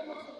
somos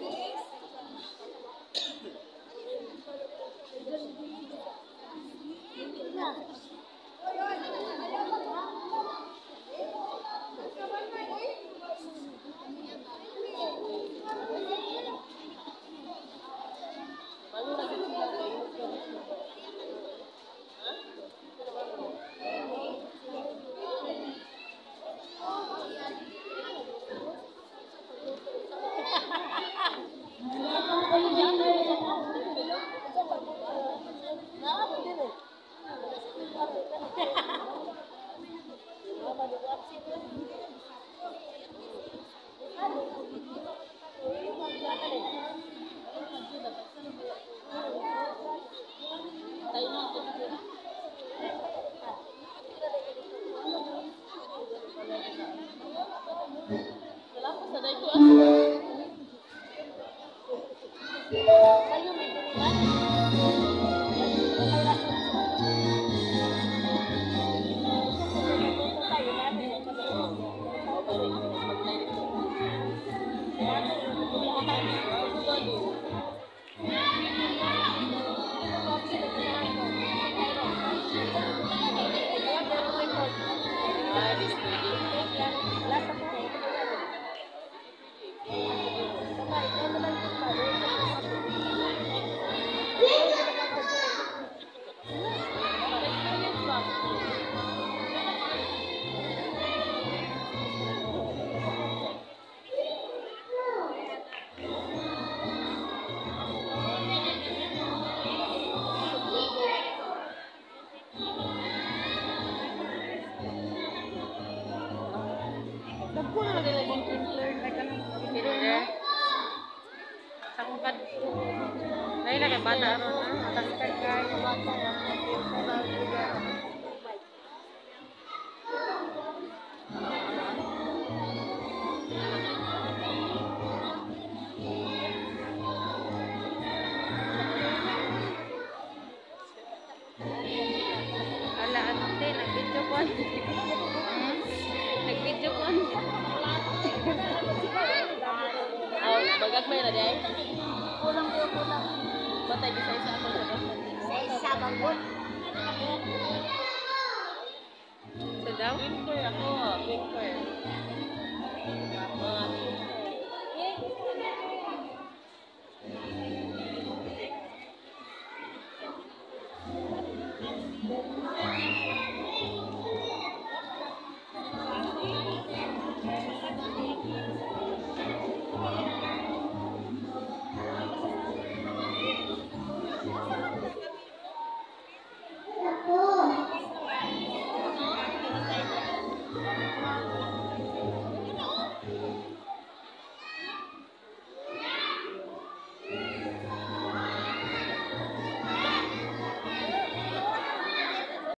Yeah. خلوا من bata nag-video ko. Hmm? Oh, bagag may na di ay? Batay, isa-isa ako sa dapat. Sa isa bangun. Sa daw? Winter ako, winter.